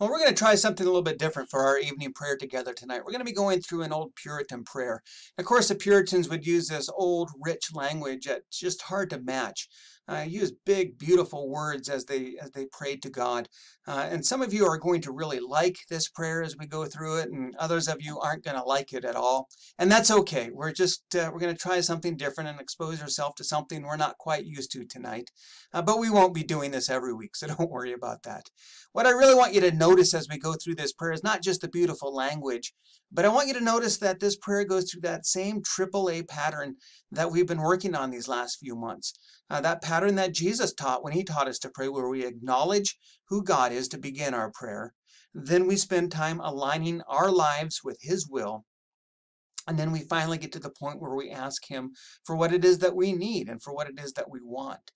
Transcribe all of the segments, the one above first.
Well, we're going to try something a little bit different for our evening prayer together tonight. We're going to be going through an old Puritan prayer. Of course, the Puritans would use this old, rich language that's just hard to match uh, use big, beautiful words as they as they prayed to God. Uh, and some of you are going to really like this prayer as we go through it, and others of you aren't going to like it at all. And that's okay. We're just uh, we're going to try something different and expose ourselves to something we're not quite used to tonight. Uh, but we won't be doing this every week, so don't worry about that. What I really want you to notice as we go through this prayer is not just the beautiful language, but I want you to notice that this prayer goes through that same AAA pattern that we've been working on these last few months. Uh, that pattern that Jesus taught when he taught us to pray, where we acknowledge who God is to begin our prayer. Then we spend time aligning our lives with his will. And then we finally get to the point where we ask him for what it is that we need and for what it is that we want.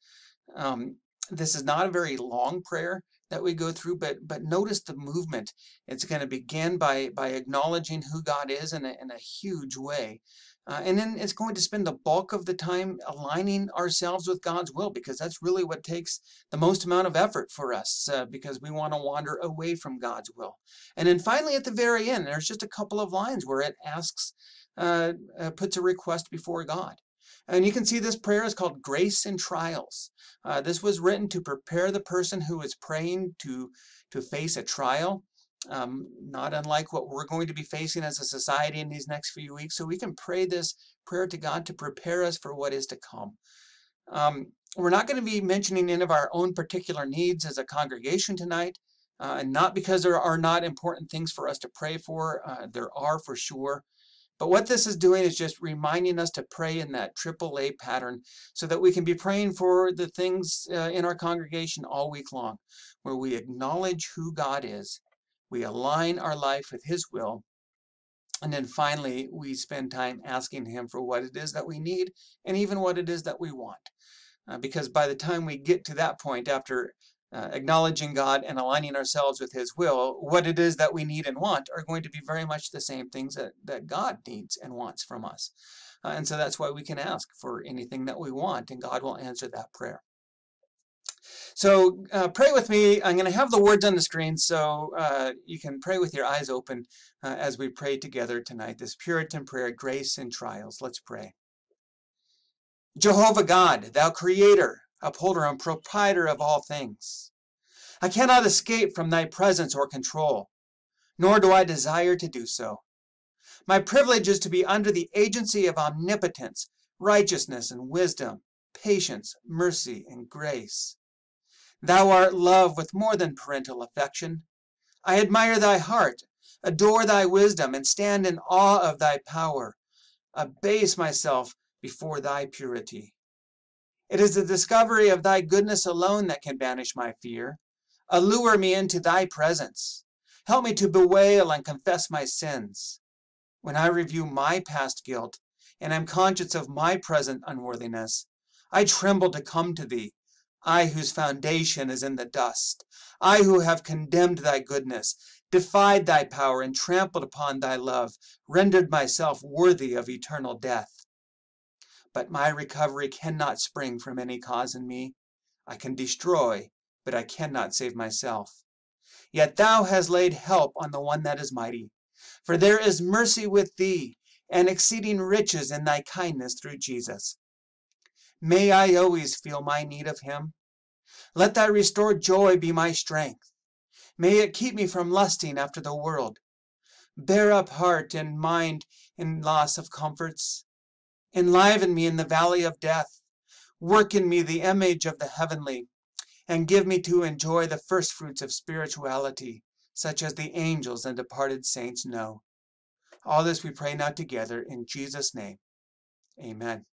Um, this is not a very long prayer that we go through, but but notice the movement. It's going to begin by by acknowledging who God is in a, in a huge way. Uh, and then it's going to spend the bulk of the time aligning ourselves with God's will because that's really what takes the most amount of effort for us uh, because we want to wander away from God's will. And then finally, at the very end, there's just a couple of lines where it asks, uh, uh puts a request before God. And you can see this prayer is called Grace in Trials. Uh, this was written to prepare the person who is praying to, to face a trial um, not unlike what we're going to be facing as a society in these next few weeks. So we can pray this prayer to God to prepare us for what is to come. Um, we're not going to be mentioning any of our own particular needs as a congregation tonight, uh, and not because there are not important things for us to pray for. Uh, there are for sure. But what this is doing is just reminding us to pray in that AAA pattern so that we can be praying for the things uh, in our congregation all week long, where we acknowledge who God is we align our life with His will. And then finally, we spend time asking Him for what it is that we need and even what it is that we want. Uh, because by the time we get to that point, after uh, acknowledging God and aligning ourselves with His will, what it is that we need and want are going to be very much the same things that, that God needs and wants from us. Uh, and so that's why we can ask for anything that we want, and God will answer that prayer. So uh, pray with me. I'm going to have the words on the screen so uh, you can pray with your eyes open uh, as we pray together tonight. This Puritan prayer, grace in trials. Let's pray. Jehovah God, thou creator, upholder, and proprietor of all things, I cannot escape from thy presence or control, nor do I desire to do so. My privilege is to be under the agency of omnipotence, righteousness, and wisdom, patience, mercy, and grace. Thou art love with more than parental affection. I admire thy heart, adore thy wisdom, and stand in awe of thy power. Abase myself before thy purity. It is the discovery of thy goodness alone that can banish my fear. Allure me into thy presence. Help me to bewail and confess my sins. When I review my past guilt and am conscious of my present unworthiness, I tremble to come to thee I whose foundation is in the dust, I who have condemned thy goodness, defied thy power, and trampled upon thy love, rendered myself worthy of eternal death. But my recovery cannot spring from any cause in me. I can destroy, but I cannot save myself. Yet thou hast laid help on the one that is mighty. For there is mercy with thee, and exceeding riches in thy kindness through Jesus. May I always feel my need of him. Let thy restored joy be my strength. May it keep me from lusting after the world. Bear up heart and mind in loss of comforts. Enliven me in the valley of death. Work in me the image of the heavenly, and give me to enjoy the first fruits of spirituality, such as the angels and departed saints know. All this we pray now together in Jesus' name. Amen.